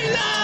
baila.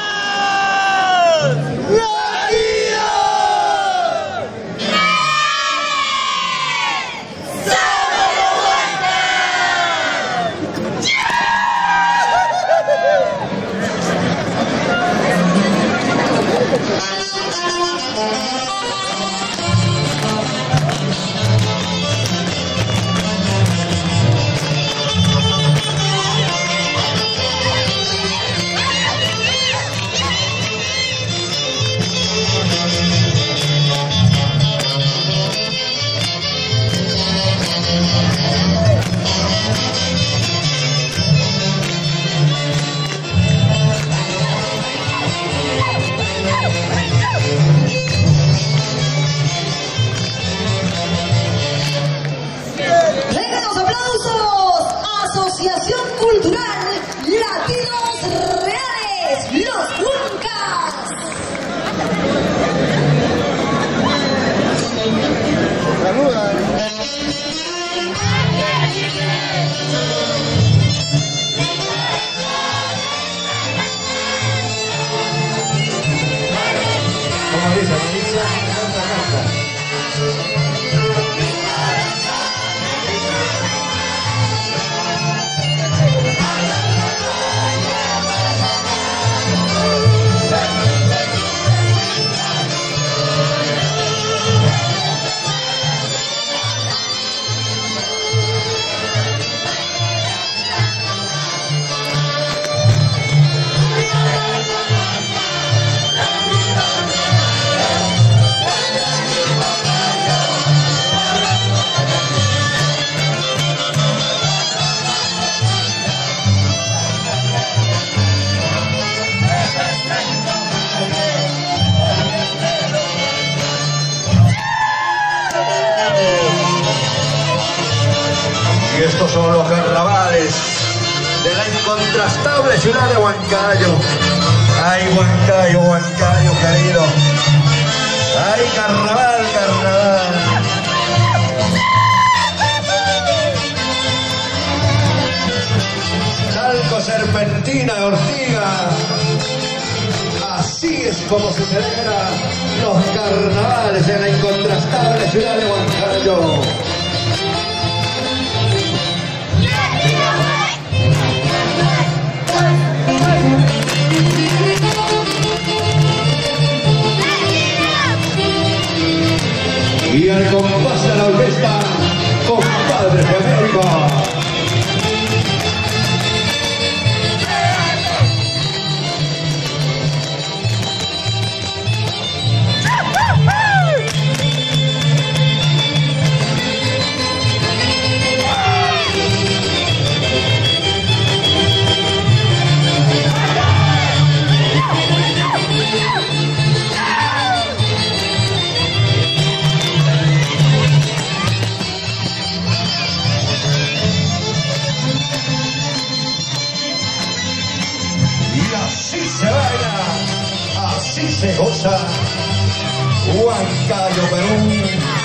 Son los carnavales de la incontrastable ciudad de Huancayo. Ay, Huancayo, Huancayo, querido. Ay, carnaval, carnaval. Salco, serpentina, ortiga. Así es como se celebran los carnavales en la incontrastable ciudad de Huancayo. Y al así se goza. Huancayo, Perú.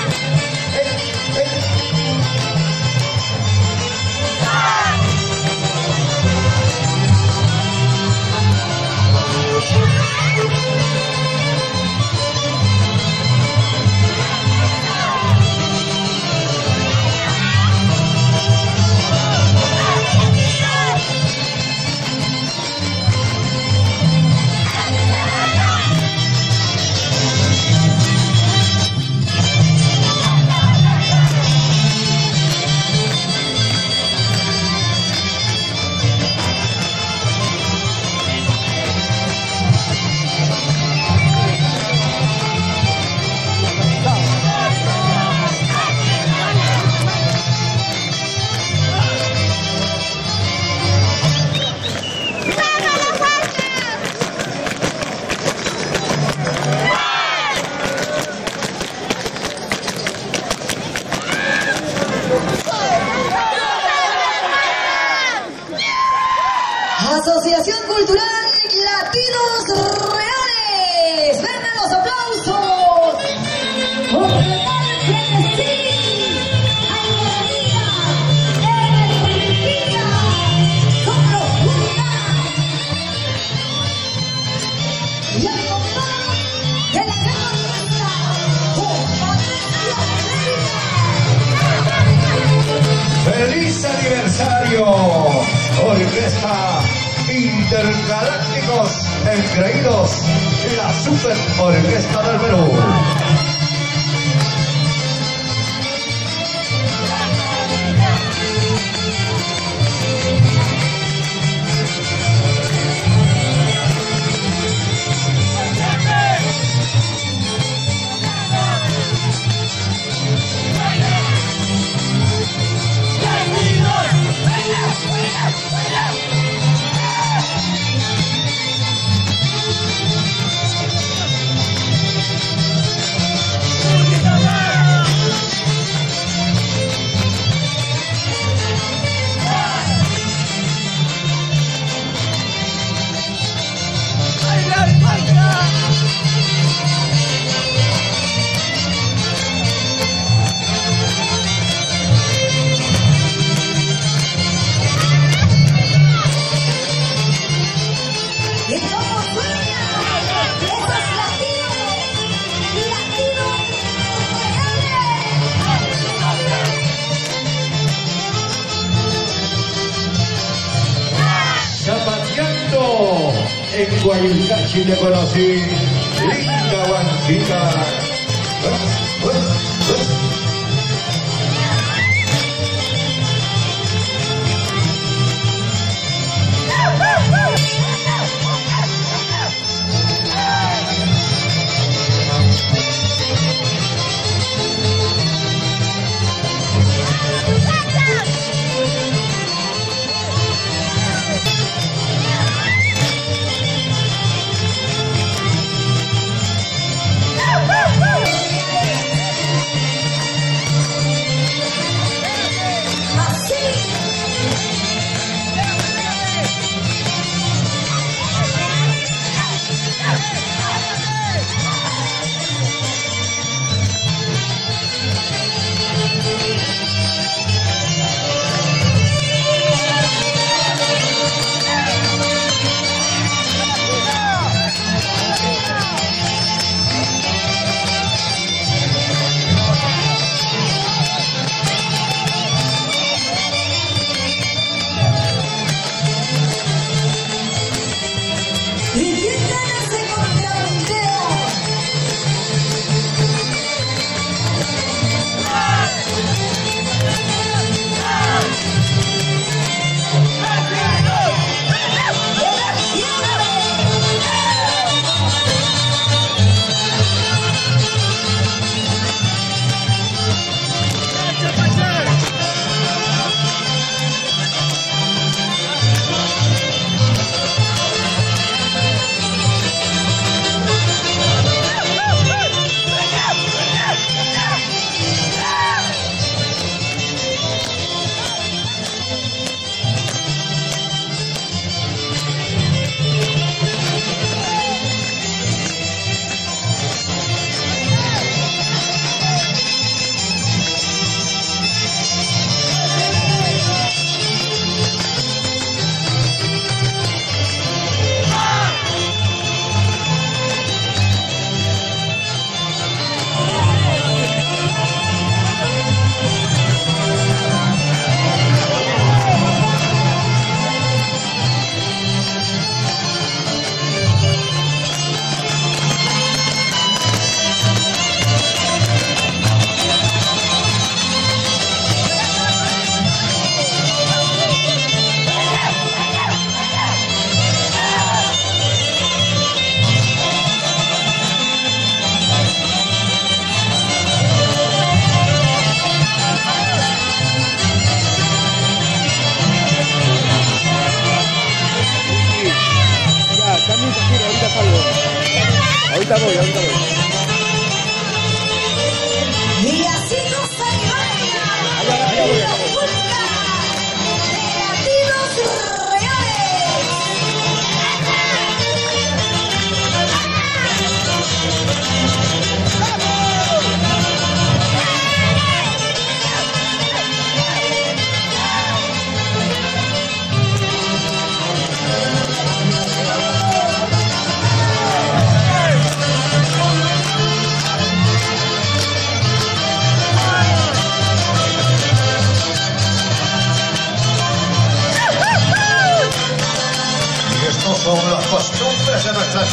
por el estado del Perú. kuai tak cinta berasi, lingkawan kita.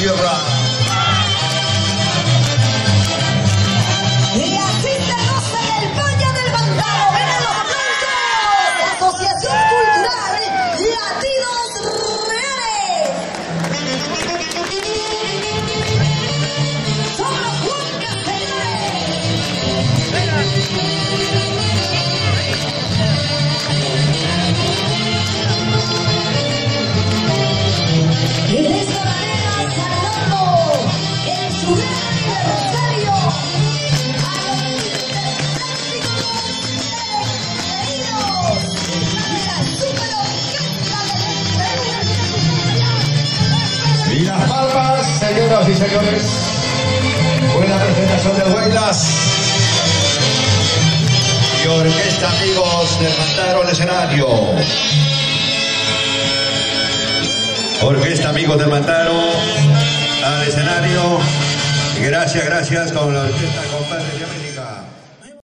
you Giovanna. Y las palmas, señoras y señores. Buena presentación de Huaylas. Y orquesta amigos de Mantaro al escenario. Orquesta amigos de Mantaro al escenario. Gracias, gracias con la orquesta, compadre.